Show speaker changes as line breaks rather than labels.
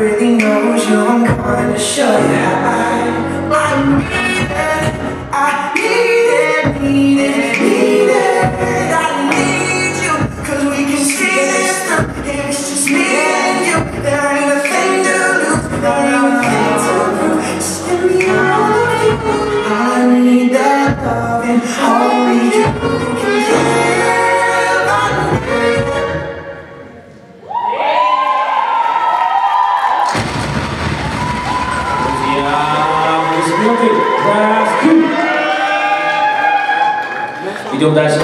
already knows you, I'm gonna show you how I, I need it, I need it, need it.
Идем дальше.